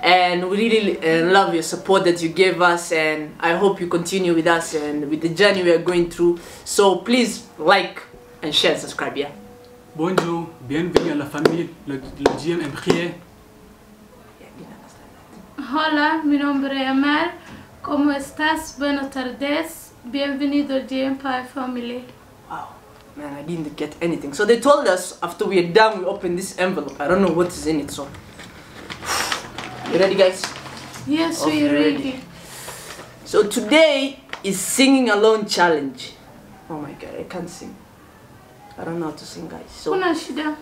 and we really uh, love your support that you gave us, and I hope you continue with us and with the journey we are going through. So please like and share, and subscribe, yeah. Bonjour, bienvenue à la famille, le, le GM Empire. Hola, mi nombre es Amar. ¿Cómo estás? Buenas tardes. Bienvenido al Empire Family. Wow, man, I didn't get anything. So they told us after we are done, we open this envelope. I don't know what is in it. So, you ready, guys? Yes, Okay, we're ready. ready. So today is singing alone challenge. Oh my god, I can't sing. I don't know how to sing, guys. So Kuna shida.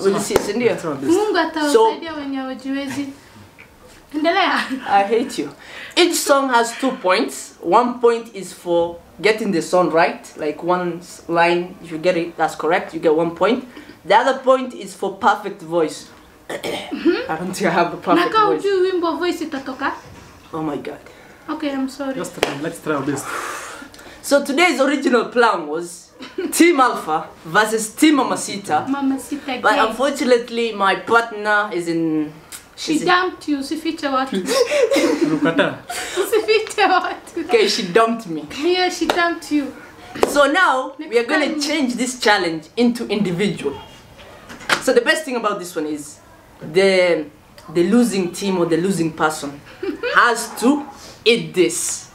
we'll see, si ndio? Mungu atawasaidia wenye hawajiwezi. Endelea. I hate you. Each song has two points. One point is for getting the song right, like one line. If you get it, that's correct. You get one point. The other point is for perfect voice. Mm-hmm. I don't think I have a perfect Naka voice. ujui wimbo voice itatoka. Oh my god. Okay, I'm sorry. Just try, let's try our best. So today's original plan was Team Alpha versus Team Mamacita. Mama sita But unfortunately, my partner is in. She She's in, dumped you. Usifiche watu. Rukata. Usifiche watu. okay, she dumped me. Yeah, she dumped you. So now we are gonna change this challenge into individual. So the best thing about this one is the the losing team or the losing person has to eat this.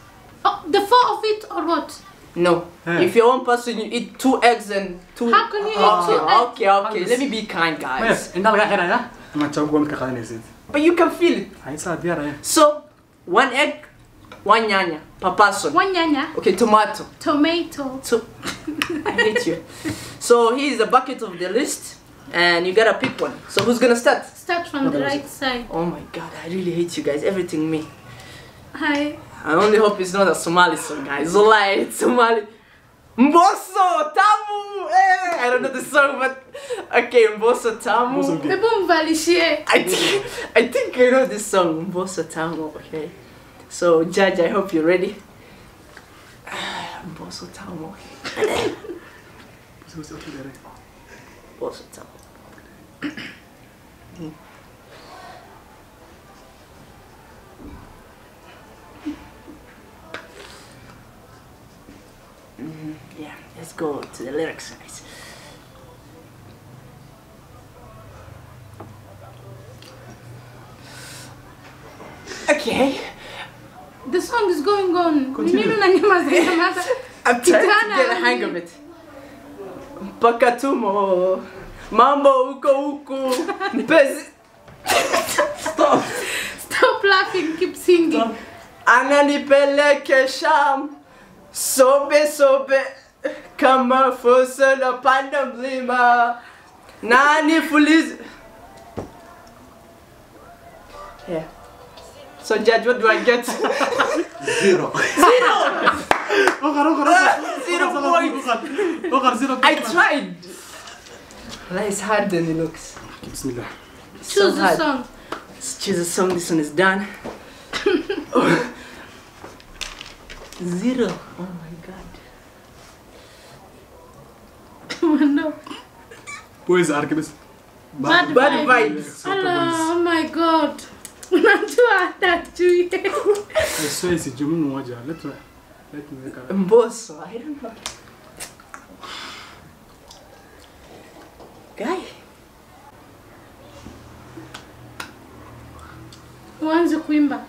Oh, the four of it or what? No, Yeah. if you're one person, you eat two eggs and two. How can you eat oh, okay, two eggs? okay, okay. Let me be kind, guys. Yes, enda laga xira ya. Ama chagua mid ka qaadanaysid. But you can feel it. Hay saa diyaar. So one egg, one nyanya per person. One nyanya, Okay, tomato. tomato. So I hate you. So here's the bucket of the list, and you gotta pick one. So who's gonna start? Start from the right side. Oh my god, I really hate you guys. Everything me. Hi. I only hope it's not a Somali song, guys. Lie, Somali. Mbosso Tamu. Eh, I don't know the song, but okay, Mbosso Tamu. Mbosso gay. I think I think I know this song, Mbosso Tamu. Okay, so Judge, I hope you're ready. Mbosso Tamu. Mbosso Tamu. Mhm, Yeah, let's go to the lyrics, guys. Okay, The song is going on. Continue. Nini unanyamaza nyamaza? I'm trying to get a hang of it. Mpaka tumo mambo huko huko mpenzi Stop. Stop laughing, keep singing. ananipeleke sham sobe sobe. Kama fosa la panda mlima. Nani fulizi yeah so judge what do i get? Zero. zero. Zero points. i tried well, it's harder than it looks Bismillah. It's Choose so the hard. song. Let's choose a song. This one is done. Zero. Oh my god. Oh, no. Boys archivist. Bad, Bad vibes. vibes. Hello, oh my god. Unajua hata juu. I swear si jumu moja. Let me let me make a Mbosso. I don't know. Guy. Uanze kuimba.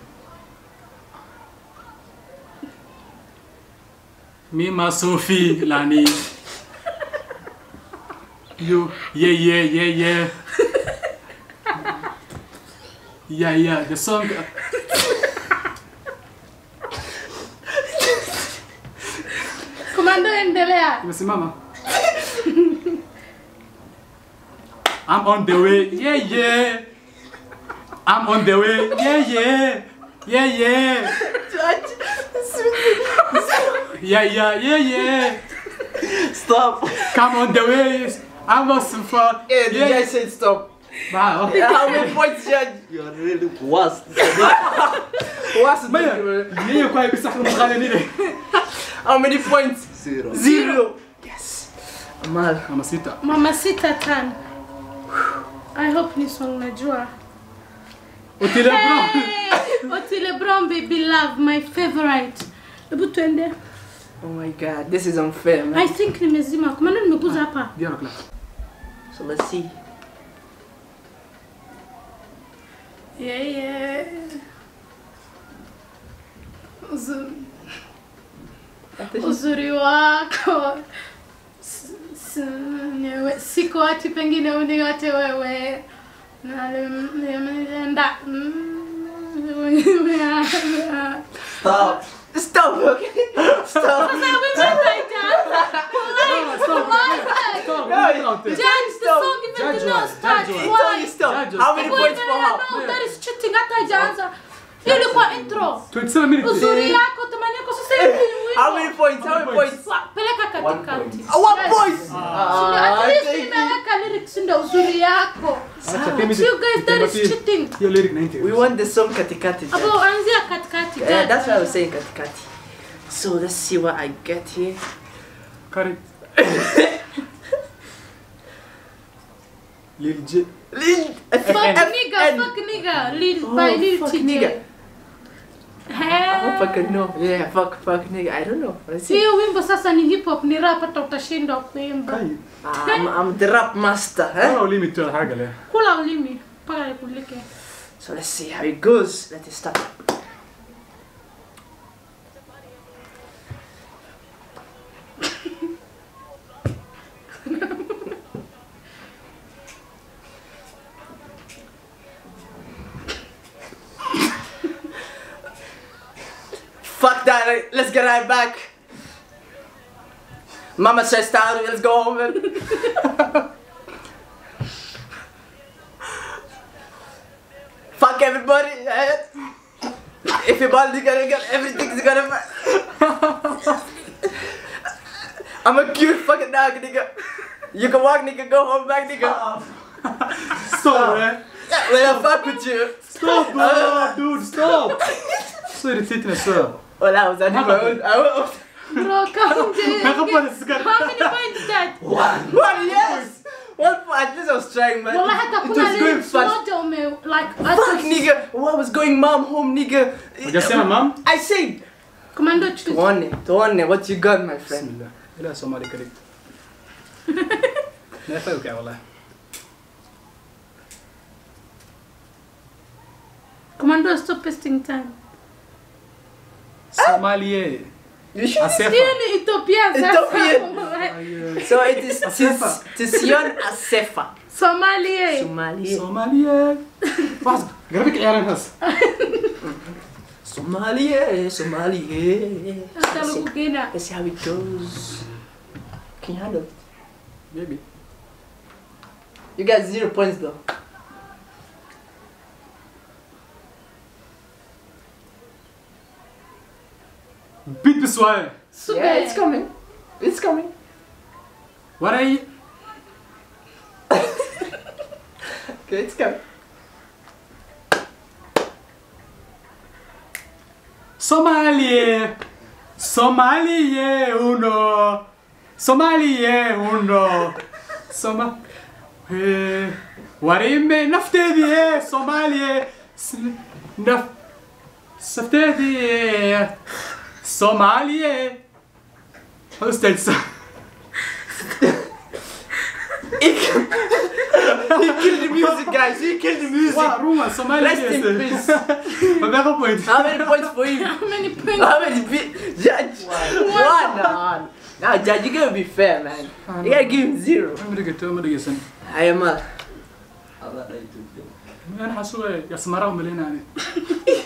Mima Sophie Lani. You yeah yeah yeah yeah. Yeah yeah the song Komando endelea. Imesimama. I'm on the way. Yeah yeah. I'm on the way. Yeah yeah. Yeah yeah. Judge. Yeah, yeah, yeah, yeah. Stop. Come on the way. I'm a super. Yeah, the guy said stop. Wow. How many points, Judge? You're really worst. worst. Maya, niyo kwa hivi sasa. How many points? Zero. Zero. Yes. Amal. Mama sita. Mama sita tan. I hope ni song najua. Otile bro. Hey, Otile Brown baby love my favorite. Hebu tuende. Oh my god, this is unfair, man. I think nimezima. Kumano nimeguza ah, hapa. Diara kla. So let's see. Yeah, yeah. Uzu- uzuri wako S- s- nyewe- siko ati pengine uniyote wewe naenda Stop. Stop, okay? Stop. Judge, the song even Judge did not what? start. Judge He what? told Why? you stop. Judges. How many Boy, points no, for no, her? no, that is cheating. Hata haijaanza. Hiyo ilikuwa intro. 27 minutes. Uzuri yako tamani yako sasa hivi ni wimbo. How many points? How many points? Wa- Peleka katikati. Uh, One Yes. point. Ndio, Ah, at least thank you. nimeweka lyrics ndio uzuri yako. Acha pia mimi- You guys, that is nipatie- cheating. Hiyo lyric 90. We want the song katikati. Judge. Abo anzia katikati. Yeah, that's what I was saying katikati. So let's see what I get here. Kari. Lil J. Lil. Fuck F- nigga, N. fuck nigga. Lil Oh, by Lil fuck TJ. Nigga. I hope I Hey. can know. Yeah, fuck, fuck, nigga. I don't know. Let's see. Hiyo wimbo sasa ni hip hop ni rap hata utashindwa kuimba. Kai. Ah, I'm, I'm the rap master, huh? Wala ulimi tu haga le. Kula ulimi mpaka ikulike. So let's see how it goes. Let's start. Fuck that, let's get right back. Mama says start, let's go home. Fuck everybody. eh? If your body gonna get everything's gonna. I'm a cute fucking dog, nigga. You can walk, nigga. Go home, back, nigga. Stop, man. When I fuck with you. Stop, bro. Dude, stop. Så irriterande så. Well, I was on my own. I was. Bro, come Jag kan. How many points is that? One, One, yes. One point. At least I was trying, man. Wala hata It kuna was going lyrics fast. moja ume like Fuck, nigga. What was going mom home, nigga? Hujasema mam? I said. Commando chuchu. Tuone, tuone. What you got, my friend? Bismillah. Ila Somali karibu. Nafaa ukaa wallahi. Commando stop wasting time. Somalie. You should. Asefa. Hiyo ni Ethiopia sasa. Ethiopian. So it is Asefa. Tis- Tisyon Asefa. Somalia. Somalia. Somalie. Vas, garabik ciyaaran haas. Somalia, Somalia. Hata Let's see, lugina. let's see how it goes. Can you handle it? Baby. You got zero points though. Beat beswaaye. Super. Yeah, it's coming. It's coming. What are you? Okay, it's coming. Somalie. Somalie uno. Somalie uno. Soma. Eh, warime nafteedii ee Soomaaliye. S- Naf. Safteedii ee Soomaaliye. Ha istaajisa. He killed the music, guys. He killed the music. Waa ruma Soomaaliya. Rest in peace. Ma meeqa point? How many points for you? How many points? How many be- Judge? One. One. Now, Judge, you gotta be fair, man. You gotta give him zero. Ma dhegeysto, ma dhegeysan. I am a. Meen xasuuye yasmara u maleynaani.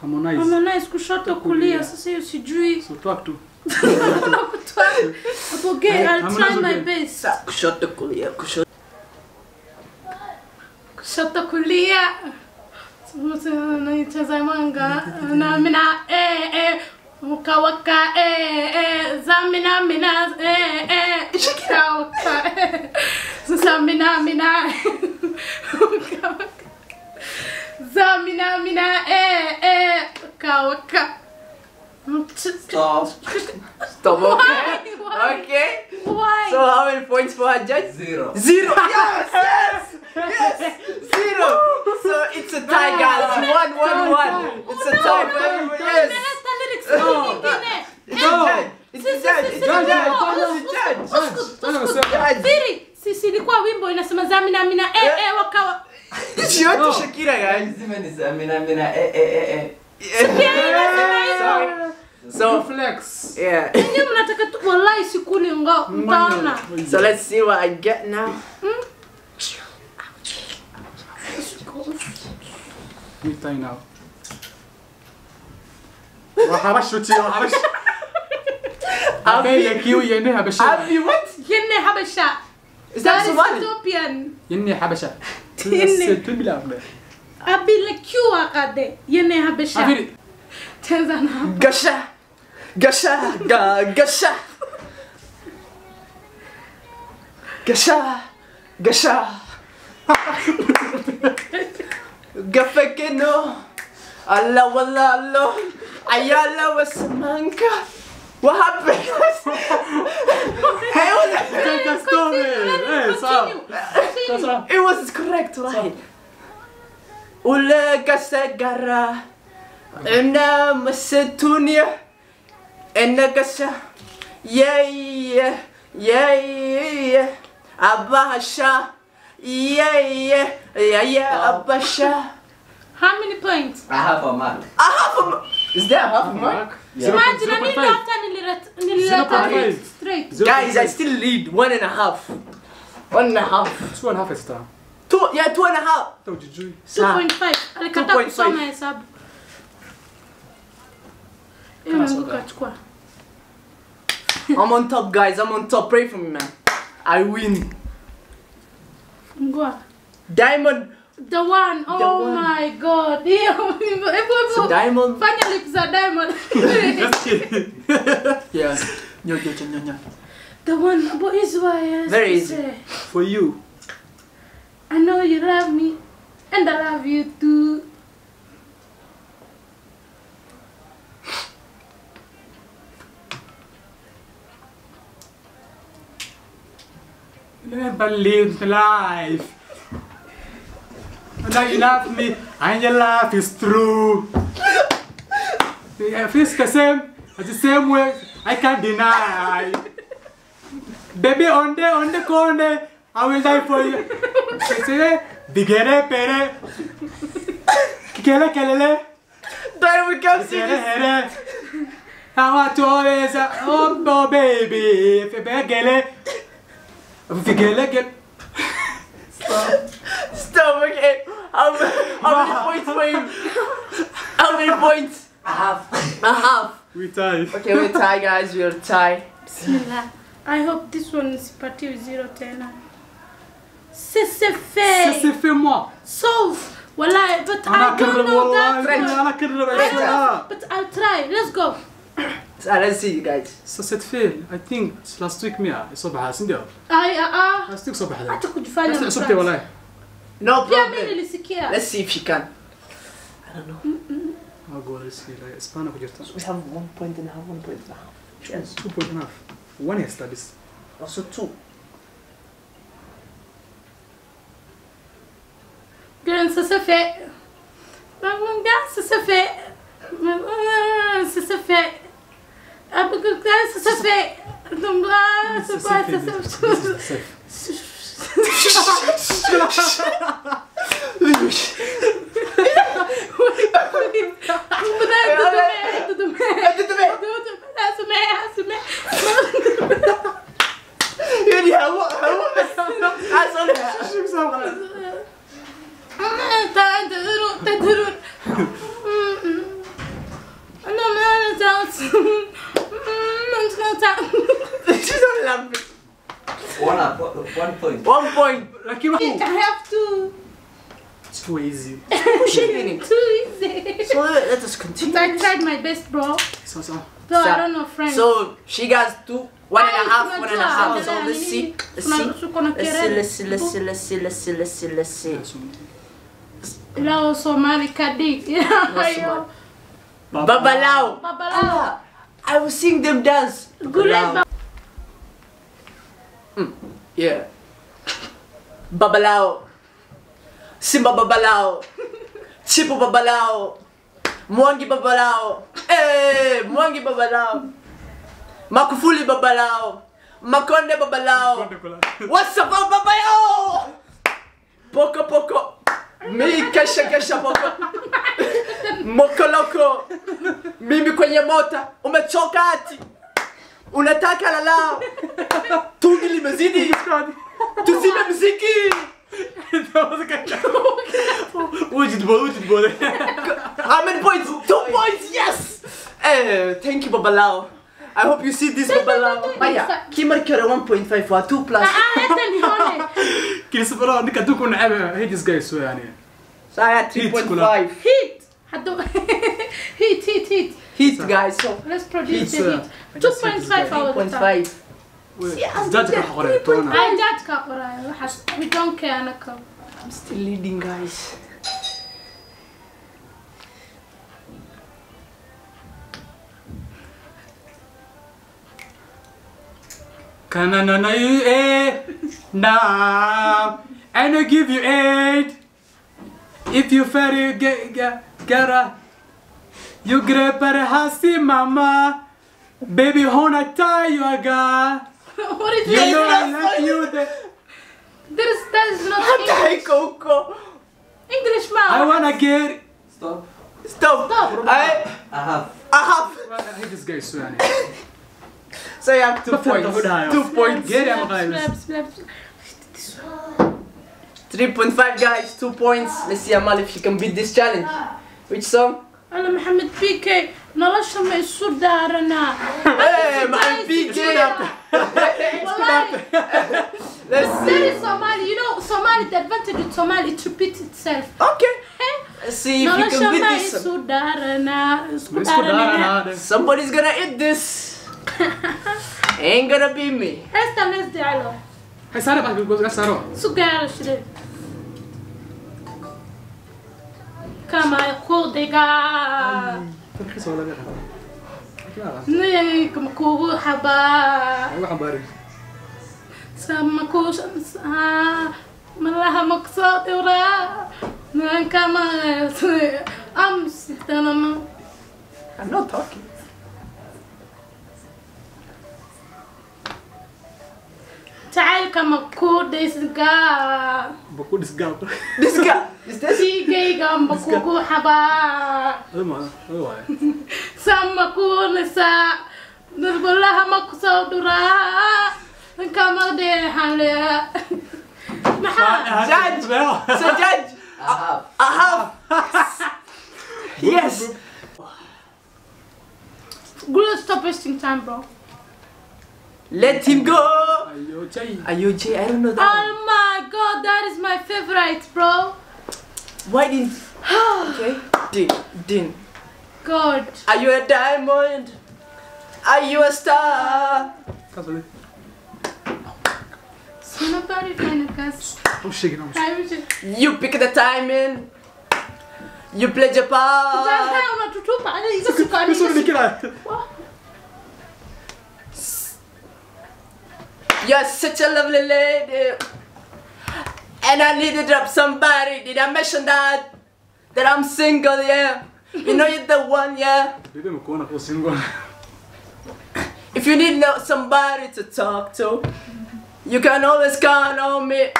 Harmonize. Harmonize kushoto kulia sasa hiyo sijui. So talk to. Hapo Okay, I'll try my best. Kushoto kulia, kushoto. Kushoto kulia. Naitazamanga na mina eh eh Waka waka eh eh zamina mina eh eh waka waka eh zamina mina waka Stop. Stop, okay? Why? Why? Okay. Why? So how many points for a judge? Zero. Zero. Yes, yes, yes. Zero. So it's a tie, guys. One, one, one. It's a tie for everyone. Yes. Lyrics nyingine. It's a judge. It's a judge. It's a Judge, It's a judge. Siri, sisi ilikuwa wimbo inasema zamina mina eh eh waka waka. It's your to Shakira, guys. Zimeniza mina mina eh eh eh eh. Sorry. So, Flex. yeah. Nyinyi mnataka tu wallahi sikuli ngo mtaona. So let's see what I get now. We tie now. وحبش شوتي وحبش أبي يكيو يني حبشة Abby, what? Yenne Habasha. Is that That is Somali? Ethiopian. يني حبشة يني. تبلا Abi le kiwa kade. Yenne Habasha. أبي Tanzania. Gasha. Gasha. Ga gasha. Gasha. Gasha. Gafekeno. Allah wallah Allah. Ayala wasamanka. What happened? hey, what the- كيف تستوعب إيه صعب صعب It was correct, right? ولا قسقرة أنا مستونيا أنا قسا يا يا يا يا أباشا يا يا يا يا أباشا How many points? I have a mark. A half a ma- Is there a half a mark? Imagine I need after nilileta nilileta 0.5. it straight. Guys, I still lead one and a half. One and a half. شو الهاف ستار two yeah two and a half Sawa. 2.5 alikataa I'm on top guys I'm on top pray for me man I win Ngwa Diamond The one, oh the one. my god. It's a diamond. Finally, it's a diamond. Just kidding. yes. The one, what is why? Very easy. For you. I know you love me, and I love you too. never lived life now you love me and your love is true. It feels the same the same way I can't deny. Baby on the on the corner I will die for you say bigere pere kele kelele Diamond, come see Here, this. here. I want to always, oh, oh baby, if you begele, if you gele, get. Stop, Stop. okay. How, how many points for him? How many points? I have. A half. We tie. Okay, we're tied, guys. We're tied. Bismillah. I hope this one is party with zero tena. C'est c'est Ça fait. c'est fait moi. Solve. Wallah, but أنا I don't أكرر know والله that. French. one. أنا أكرر I بس don't- But I'll try. Let's go. So let's see, guys. Ça c'est fait. I think last week ميا صباح سنديو. Ay, ah, ah. Last week صباح ده. Acha kujifanya بس mfrance. صبتي والله. No Pia mimi problem. nilisikia. Let's see if she can. I don't know. أقول اسمي لا إسبانيا كجرت. We have one point and a half, one point and a half. Yes. Two point and a half. One is studies. Also two. Grande Sassafé. Fé. Sassafé. Sassafé. Abacucá Se a Sassafé. Tudo bem, tudo bem. Tudo bem. se bem. Assume, assume. Yuri, hello, se Assume. Aqui não. I have to. It's too easy. pushing it. too easy. So let us continue. I tried my best, bro. So so. So, I don't know, friend. So she got two. One and a half, one and a half. So let's see. Let's see. Let's see. Let's see. Let's see. Let's see. Let's see. Let's see. Lao Somali Kadik. Babalao. Babalao. Ah, I will sing them dance. Good. Mm. Yeah. Babalao. Simba Babalao. Chipo Babalao. Mwangi Babalao. Eh, Mwangi Babalao. Makufuli Babalao. Makonde Babalao. What's up, Babalao? Poko Poko. Mi kesha kesha poko. Mokoloko. Mimi kwenye mota. Umechoka ati. Unataka lalao. Tungi limezidi. Tuzime mziki. وجد بود وجد بود How many points? Two points, yes! Eh, thank you, Babalao. I hope you see this, Babalao. Maya, Kimar Kira 1.5 for 2 plus. Ah, hata nione. كل سبرا انك تكون نعمة هيديس جايس يعني So I had Heat, 3.5. Heat. Hado. Heat, heat, heat. Heat, guys, so Let's produce Heat, the uh, heat. 2.5 out of 10. Dadka hore toona. Ay. I'm still leading guys. Na na you eh na and I give you eight. If you fail you get get get a you grab a Hasty mama baby hona tie you aga. What is You this? know I like you. The, There is that is not Hi, English. Coco. English man. I wanna get. Stop. Stop. Stop. I, I have. I have. Hey, this guy is يعني. So you have two But points. the hood Two points. Get him, Slap, guys. slap, slap. 3.5 guys, two points. Let's see Amal if she can beat this challenge. Which song? Alla Maxamed PK nolosha ma isu daaranaa. Hey, my PK. Wallahi, Let's that see. is Somali. You know, Somali, the advantage with Somali, it repeats itself. Okay. Let's see if you Nolosha can beat ma this. isu daaranaa. Isku Let's go daaranaa. down. Somebody's gonna eat this. Ain't gonna be me. Heestan hees jeclo. Hey, Sarah, back goes got Sarah. Isu gaara shide. Kama kudiga. ترخيص ولا غير Ni kama I'm not talking. ايوه ايوه sama kuunisaa dulgulaha ma kusoo dhiraa ninkama dheexale maxaa Judge. So judge. I have. I have. yes. Gula, stop wasting time, bro. Let him go. ايوه شيء Are you J? I don't know that. Oh my god, that is my favorite, bro. one. Why didn't? Okay. Din. Din. God. Are you a diamond? Are you a star? Can't I'm shaking, I'm shaking. You pick the timing. You play your part. You're such a lovely lady. And I need to drop somebody. Did I mention that? That I'm single, yeah. You know you're the one, yeah. If you need somebody to talk to, you can always count on me.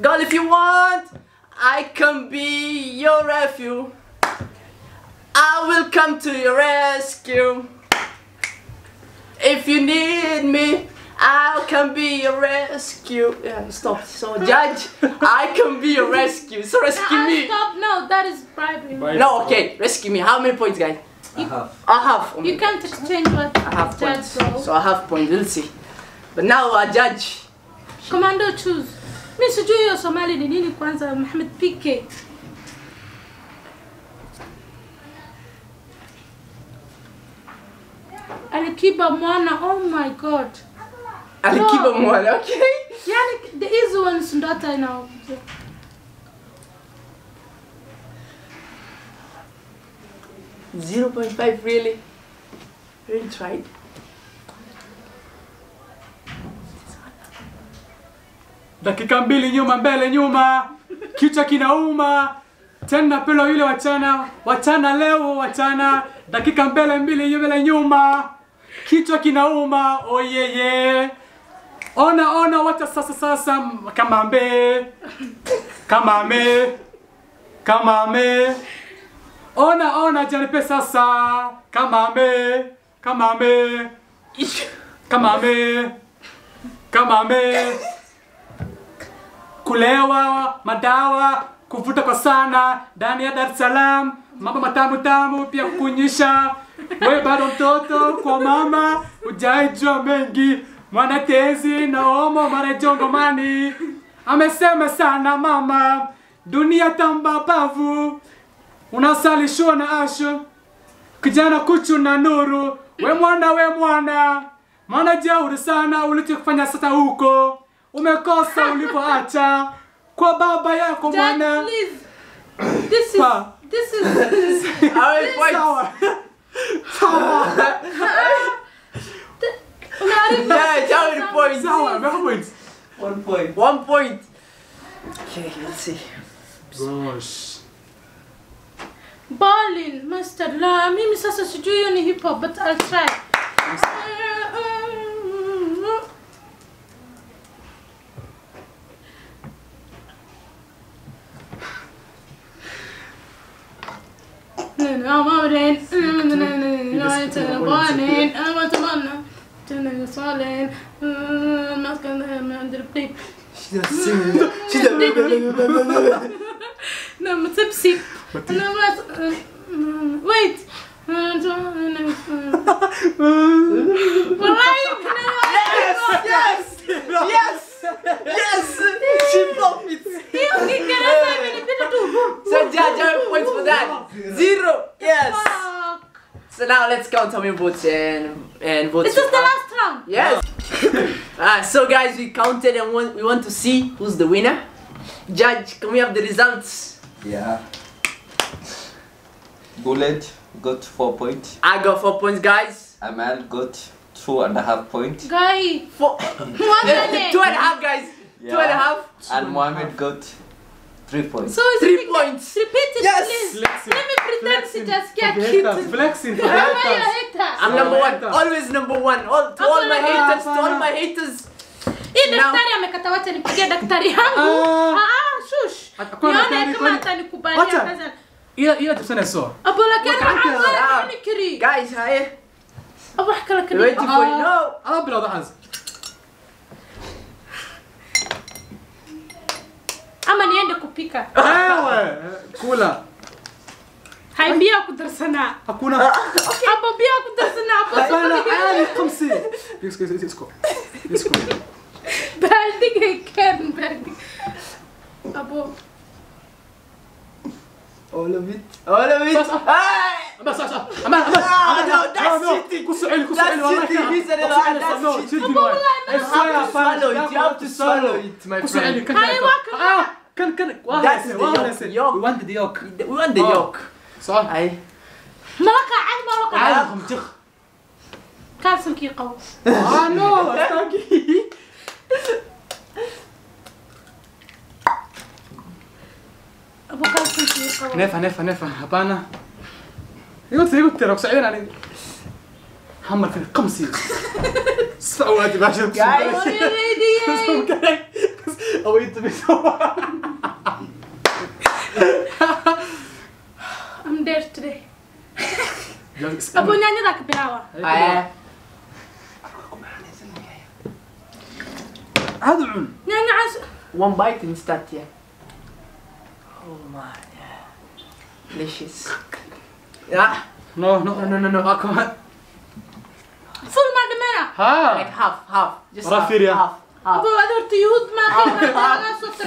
Girl, if you want, I can be your refuge. I will come to your rescue. If you need me, I can be your rescue. Yeah, stop. So, Judge, I can be your rescue. So, rescue Ah, me. stop. No, that is bribery. Bribe. No, okay, rescue me. How many points, guys? I have. I have. You can't exchange what I have judge, points. bro. So I have points, we'll see. But now I judge. Commando choose. Mi sijui hiyo Somali ni nini kwanza Mohamed PK. Alikiba Mwana, oh my god. Alikiba Mwale, okay? Yani the easy ones ndo hata ina Zero point five, really? Really tried. dakika mbili nyuma mbele nyuma. Kichwa kinauma. Tena pelo yule wachana wachana leo wachana dakika mbele mbili mbele nyuma. Kichwa kinauma. Oyeye ona ona wacha sasa sasa kamambe. Kamame kamame ona ona janipe sasa. Kamame kamame kamame kamame kulewa, madawa, kuvuta kwa sana ndani ya Dar es Salaam, mambo matamu tamu, pia kukunyisha. wewe bado mtoto kwa mama, ujaijua mengi. Mwanatezi na omo marejongomani amesema sana mama, dunia tamba bavu, unasalishwa na asho kijana kuchu na nuru. We mwana, we mwana, mwana jeuri sana ulichokifanya sasa huko, umekosa ulipoacha kwa baba yako Dad, mwana. please. This is Pa. this is this is, this is, this is, this is, this is, this unaharibu. Yeah, how many points? sawa, mega points. One point. One point. Okay, let's see. Gosh. Berlin, Master La. Mimi sasa sijui hiyo ni hip hop but I'll try. I'm out in, I'm burning, I want to run. Turning swollen, I'm not gonna under the plate. No, I'm tipsy. No, I'm wait. Yes! Yes! Yes! Yes. She profits. Hiyo Kiingereza imenipita tu. So, Jaja, points for that? Zero. Yes. Fuck. So now let's count how many votes and and votes. This is the last round? Yes. ah, so guys, we counted and want, we want to see who's the winner. Judge, can we have the results? Yeah. Bullet got four points. I got four points, guys. Amal got two and a half points. Guy, Four. Mwangane. Two and a half, guys. Two and a half. And Mohammed got three points. So is Three it- points. Repeat it, Yes. please. Flexing. Let me pretend Flexing. sijasikia For the haters, kitu. Flexing for the Kama hiyo haters. haters. I'm number one. Always number one. All, to all my haters, to all my haters. Hii Now- daktari amekata wacha nipigie daktari yangu. Ah. Ah, ah, shush. Hakuna Nione daktari, kama kwani- atanikubalia Wacha. pesa. Hiyo hiyo tuseme so. Abo lakini Wakati ah, ya- ah, nikiri. Guys, hi. Abo hakala We're waiting kadi. for you. No. Ala bila dhaas. ama niende kupika. Wewe kula. Haimbia kudarsana. Hakuna. Okay. Hapo bia kudarsana hapo. Hapana, hali kumsi. Isko isko. Isko. Baldi geken baldi. Hapo. All of it. All of it. بس بس اما اما اما لا كسعل كسعل والله كسعل كسعل كسعل كان كان وان دي يوك وان دي يوك صح. أي. ما وقع عاد ما وقع عاد تخ. كان سمكي قوي آه نو سمكي أبو قاسم كيقوى نفا نفا نفا هبانا يوت يوت ترى وسعيدين عليك حمر في قمصي. سوى هذه باش أو انت أم دير تري. ابو ناني ذاك بلاوا هذا عون ناني عاش. وان بايت انستات يا اوه ماي ليشيس يا نو نو نو نو نو ها. Like هاف half just هاف half half other تيود ما كاين ما صوت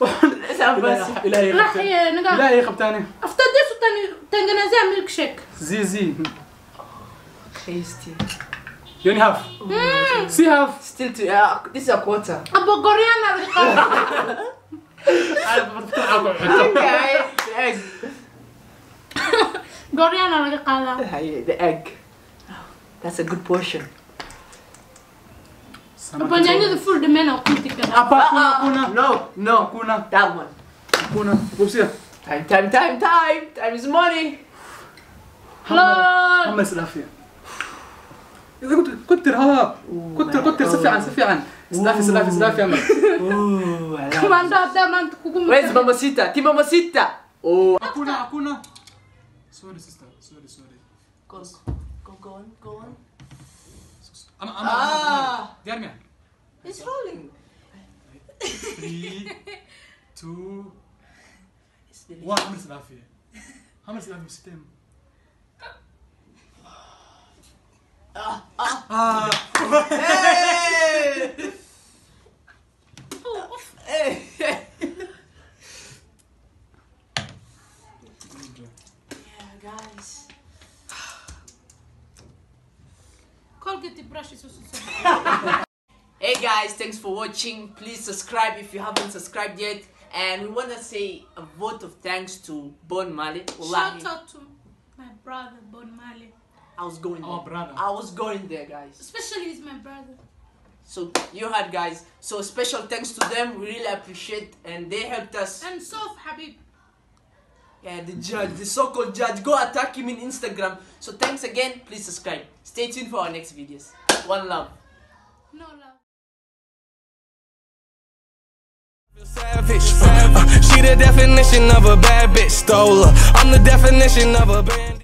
بس. إلهي راح نقع إلهي خب تاني افتدت وتاني تنقنزع ميلك شيك. زي زي. خيستي يوني هاف سي هاف ستيل تو ذيس ا كوارتر أبو غوريانا أنا بفتح ذا ايج That's a good portion. Abo nyanyada full dhameen oo kunti kada. Apa kuna kuna. No, no, Kuna that one. kuna. Bubsia. Time, time, time, time. Time is money. Hello. حمس الافيه اذا كنت كتر ها كتر كتر سفي عن سفي عن سلافي سلافي سلافي يا مان Ooh, I love Kumanda hada maanta kugu Where's Mamacita? Team Mamacita. Oh. اكونا اكونا سوري سيستر سوري سوري Go, go, go on, go on. انا Ah. انا دي ارمي It's rolling. 3 2 It's delicious. 1 حمس الافيه حمس الافيه ستيم اه Hey! hey! Colgate brush is also so. Hey guys, thanks for watching. Please subscribe if you haven't subscribed yet. And we want to say a vote of thanks to Bornmally. Shout out to my brother Bornmally. I was going there. Oh, brother. I was going there, guys. Especially he's my brother. So you heard, guys. So special thanks to them. We really appreciate, and they helped us. And Sof Habib. Yeah, the judge, the so-called judge. Go attack him in Instagram. So thanks again. Please subscribe. Stay tuned for our next videos. One love. No love. Savage. Uh, she the definition of a bad bitch. Stole her. I'm the definition of a bandit.